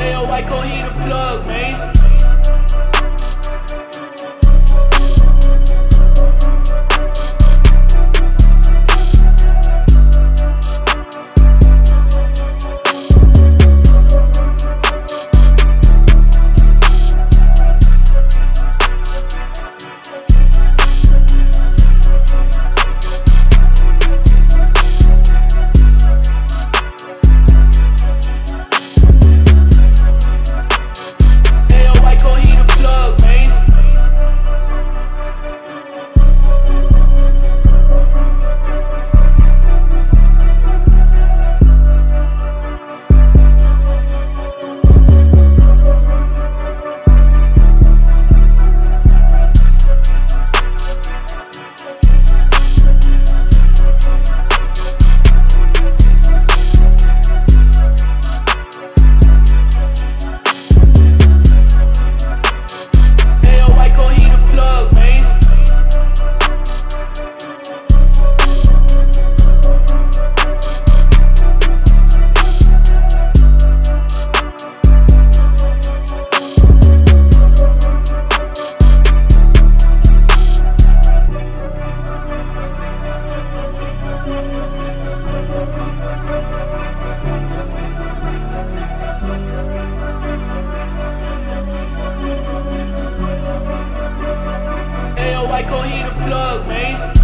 Ayo, I can't hear the plug, man. Ayo, White Coat, he the plug, man.